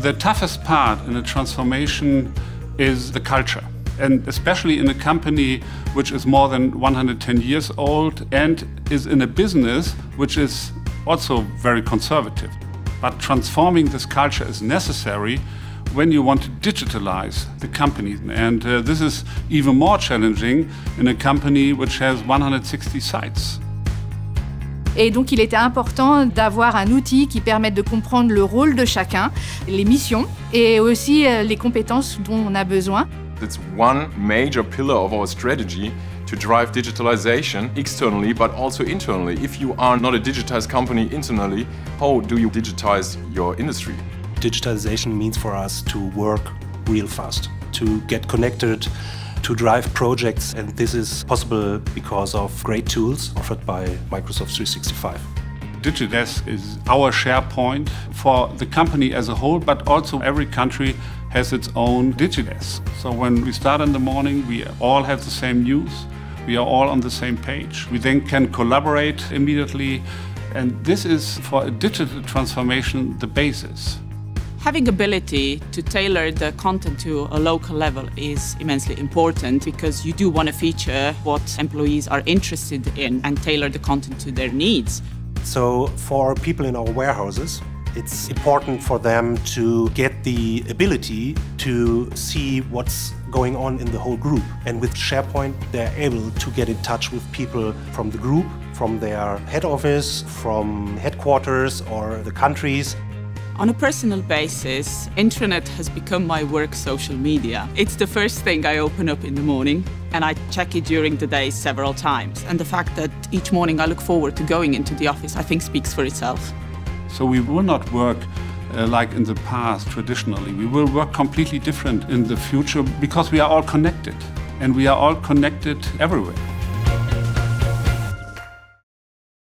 The toughest part in a transformation is the culture. And especially in a company which is more than 110 years old and is in a business which is also very conservative. But transforming this culture is necessary when you want to digitalize the company. And uh, this is even more challenging in a company which has 160 sites. Et donc il était important d'avoir un outil qui permette de comprendre le rôle de chacun, les missions et aussi euh, les compétences dont on a besoin. It's one major pillar of our strategy to drive digitalization externally but also internally. If you are not a digitized company internally, how do you digitize your industry? Digitalization means for us to work real fast, to get connected, to drive projects, and this is possible because of great tools offered by Microsoft 365. Digidesk is our SharePoint for the company as a whole, but also every country has its own Digidesk. So when we start in the morning, we all have the same news. We are all on the same page. We then can collaborate immediately. And this is for a digital transformation the basis. Having ability to tailor the content to a local level is immensely important because you do want to feature what employees are interested in and tailor the content to their needs. So for people in our warehouses, it's important for them to get the ability to see what's going on in the whole group. And with SharePoint, they're able to get in touch with people from the group, from their head office, from headquarters or the countries. On a personal basis, intranet has become my work social media. It's the first thing I open up in the morning and I check it during the day several times. And the fact that each morning I look forward to going into the office, I think speaks for itself. So we will not work uh, like in the past traditionally. We will work completely different in the future because we are all connected and we are all connected everywhere.